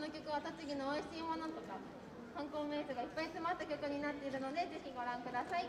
の曲は栃木の美味しいものとか観光名所がいっぱい詰まった曲になっているのでぜひご覧ください。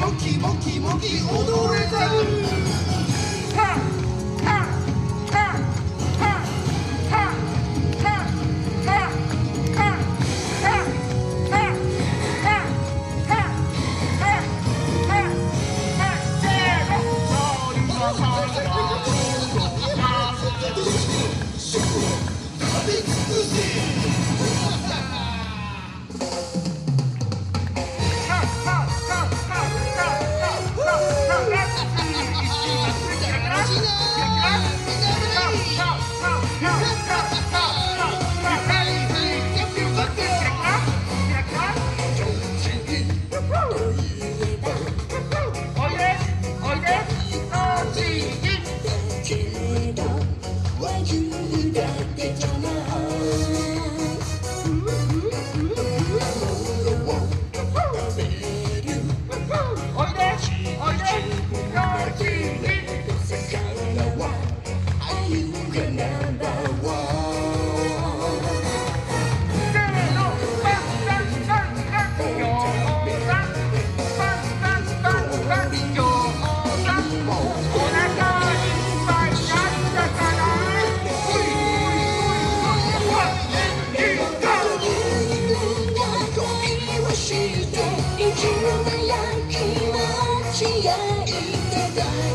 モキモキモキ踊れざして生きるなら気持ちがいいだ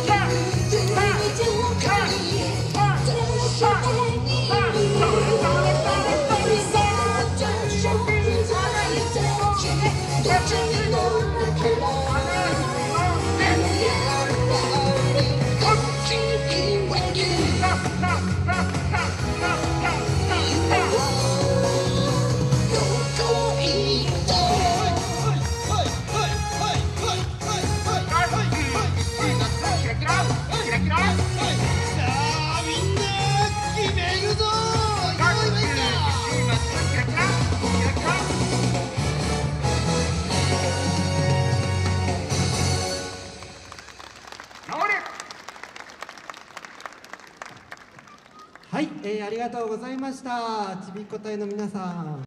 構えはい、えー、ありがとうございました。ちびっこ隊の皆さん。